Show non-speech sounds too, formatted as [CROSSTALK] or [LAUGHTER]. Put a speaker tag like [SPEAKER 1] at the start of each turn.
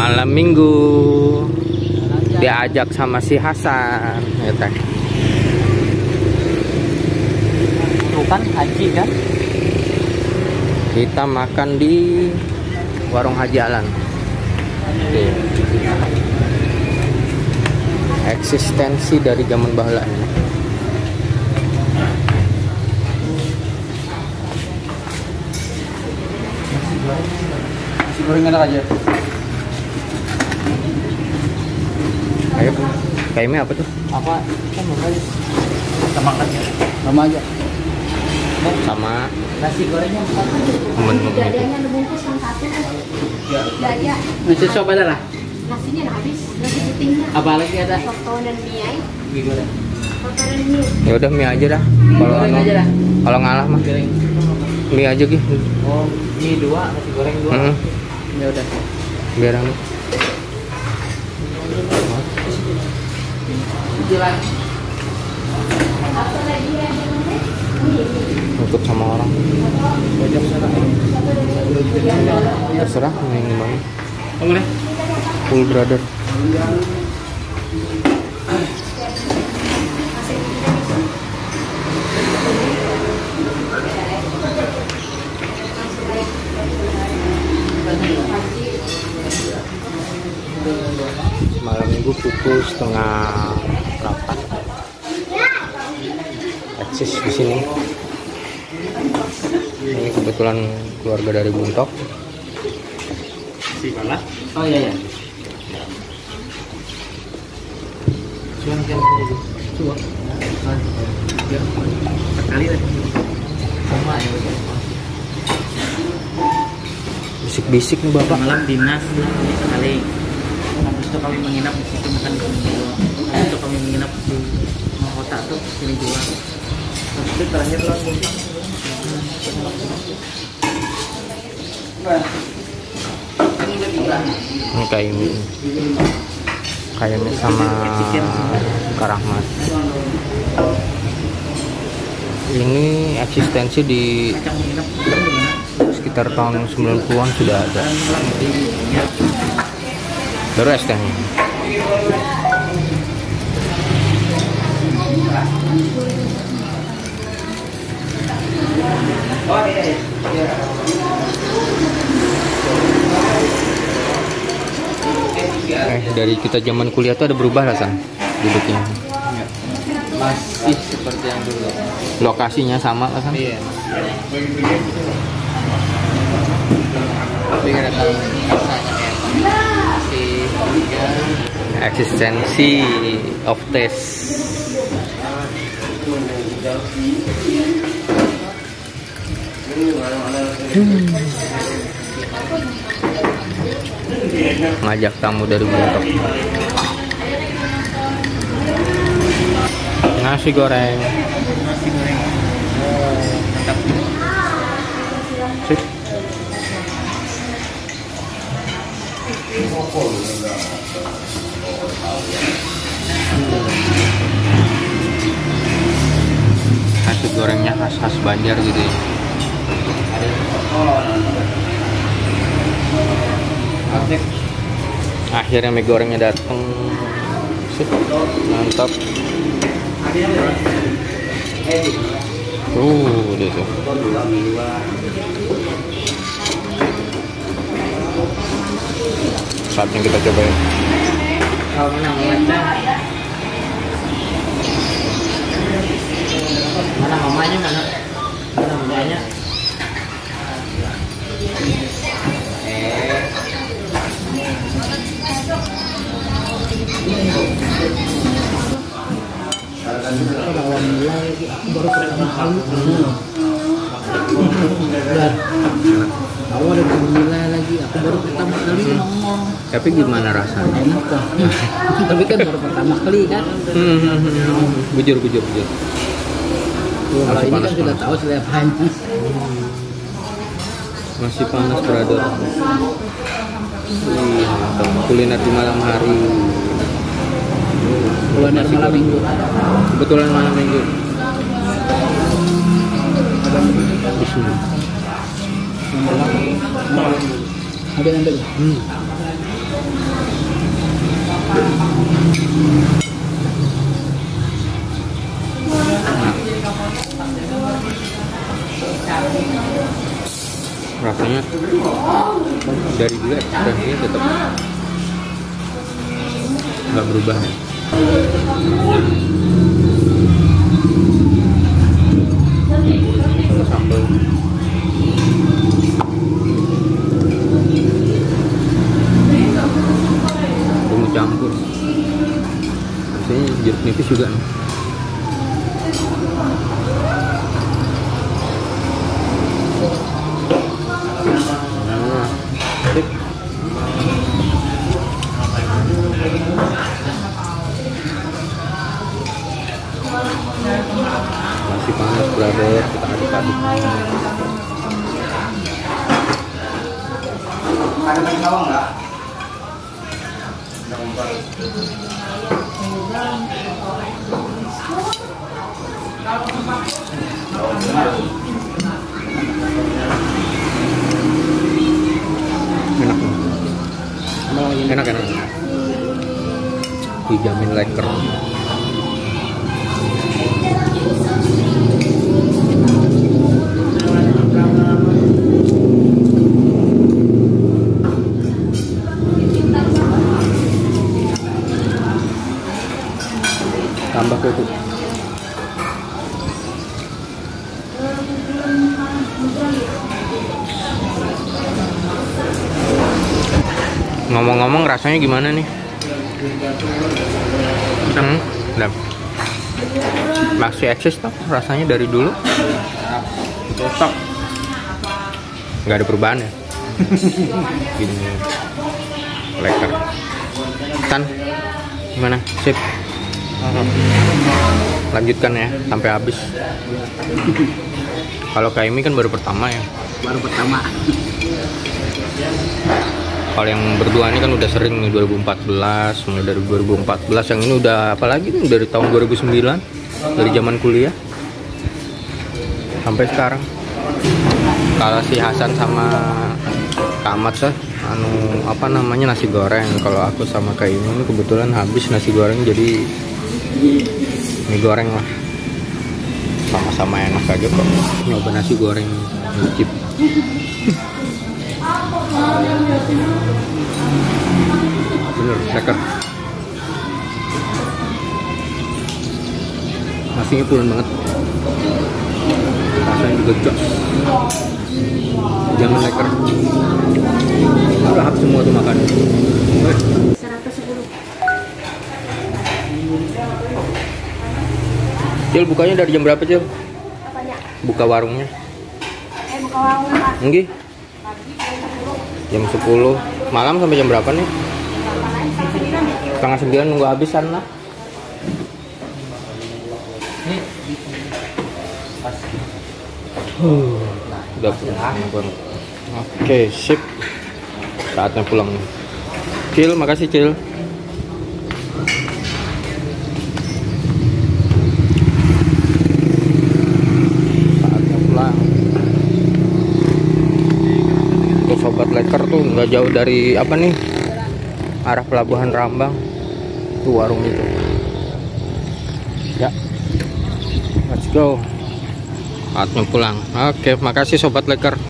[SPEAKER 1] malam minggu diajak sama si Hasan ya teh
[SPEAKER 2] Tuh kan haji kan?
[SPEAKER 1] kita makan di warung Haji Alan Oke. eksistensi dari zaman bahula ini
[SPEAKER 2] Nasi goreng enak aja.
[SPEAKER 1] Kayaknya apa tuh
[SPEAKER 2] Apa? Kan aja. Kita makan ya. Sama aja.
[SPEAKER 1] sama
[SPEAKER 2] Nasi gorengnya empat.
[SPEAKER 1] menu itu
[SPEAKER 3] Dadanya ada bungkus yang satu. Dada.
[SPEAKER 2] Nasi sop ada lah.
[SPEAKER 3] Nasinya udah habis. Nasi putihnya.
[SPEAKER 2] Apa lagi ada?
[SPEAKER 3] Soto dan mie.
[SPEAKER 2] Mie goreng.
[SPEAKER 3] Mie.
[SPEAKER 1] ya udah mie aja dah
[SPEAKER 2] Mie
[SPEAKER 1] kalau anu-
[SPEAKER 2] aja
[SPEAKER 1] kalau ngalah mah mie aja gitu
[SPEAKER 2] Oh, mie dua, nasi goreng dua.
[SPEAKER 1] Mm-mm.
[SPEAKER 2] Ya udah.
[SPEAKER 1] biar anu
[SPEAKER 2] Cicilan.
[SPEAKER 1] ikut sama orang. Terserah mau yang gimana. Full brother. Malam minggu pukul setengah delapan eksis di sini ini kebetulan keluarga dari Buntok
[SPEAKER 2] Si Bala. Oh iya ya. Cuman kan dulu. Coba. Ya. Sekali. Sama ya.
[SPEAKER 1] bisik-bisik nih bapak
[SPEAKER 2] malam dinas kami sekali habis itu kami menginap di situ makan di sini dua habis itu kami menginap di kota tuh sini habis itu terakhir mungkin
[SPEAKER 1] ini kayak ini sama Karahmat. Ini eksistensi di sekitar tahun 90-an sudah ada. Baru es tehnya eh dari kita zaman kuliah tuh ada berubah rasan duduknya.
[SPEAKER 2] Masih seperti yang dulu.
[SPEAKER 1] Lokasinya sama rasan
[SPEAKER 2] iya. Tapi nggak tahu rasanya kayak apa masih ya
[SPEAKER 1] eksistensi of ngajak tamu dari Buntok nasi goreng.
[SPEAKER 2] Nasi goreng
[SPEAKER 1] nasi gorengnya khas-khas Banjar gitu ya Akhirnya mie gorengnya dateng Sip. mantap tuh dia tuh saatnya kita coba ya?
[SPEAKER 2] Mana mamanya mana? Mana mamanya? Lagi aku baru pertama kali awal dari mula lagi. Aku baru pertama kali nongol.
[SPEAKER 1] Tapi gimana rasanya?
[SPEAKER 2] Enak kok tapi kan baru pertama kali kan?
[SPEAKER 1] Bujur bujur bujur.
[SPEAKER 2] Tuh, kalau ini kan
[SPEAKER 1] panas,
[SPEAKER 2] sudah
[SPEAKER 1] panas.
[SPEAKER 2] tahu selebanya
[SPEAKER 1] masih panas Wih, mantap. kuliner di malam hari.
[SPEAKER 2] Kuliner malam minggu.
[SPEAKER 1] Kebetulan malam minggu
[SPEAKER 2] Ambil ambil
[SPEAKER 1] Hmm. rasanya dari dulu rasanya tetap nggak berubah ya. Bumbu campur rasanya jeruk nipis juga nih. Nah, sip. masih panas brother kita aduk-aduk
[SPEAKER 2] Ada bagi bawang nggak?
[SPEAKER 1] enak enak enak dijamin leker ngomong-ngomong rasanya gimana nih? Hmm? Masih eksis toh rasanya dari dulu.
[SPEAKER 2] Cocok.
[SPEAKER 1] nggak ada perubahan ya? [LAUGHS] Gini. Leker kan gimana? Sip. Lanjutkan ya sampai habis. Kalau Kaimi kan baru pertama ya?
[SPEAKER 2] Baru pertama.
[SPEAKER 1] Kalau yang berdua ini kan udah sering nih 2014 mulai dari 2014 yang ini udah apalagi nih dari tahun 2009 dari zaman kuliah. Sampai sekarang. Kalau si Hasan sama Kamat sah anu apa namanya nasi goreng. Kalau aku sama Kak ini ini kebetulan habis nasi goreng jadi mie goreng lah. Sama-sama enak aja kok nyoba nasi goreng nyicip [LAUGHS] bener leker nasinya pulen banget. Rasanya juga jos. Jangan leker. Lahap semua tuh makan.
[SPEAKER 3] 110
[SPEAKER 1] Cil bukanya dari jam berapa Cil?
[SPEAKER 3] apanya?
[SPEAKER 1] Buka warungnya.
[SPEAKER 3] Eh buka warung pak.
[SPEAKER 1] Enggih jam
[SPEAKER 3] jam 10
[SPEAKER 1] 10 malam sampai jam berapa nih?
[SPEAKER 3] setengah sembilan
[SPEAKER 1] nunggu habisan lah udah pulang. Oke, sip. Saatnya pulang. Cil, makasih Cil. Saatnya pulang. Tuh sobat leker tuh nggak jauh dari apa nih? Arah pelabuhan Rambang. Tuh warung itu. Ya. Let's go saatnya pulang oke makasih sobat leker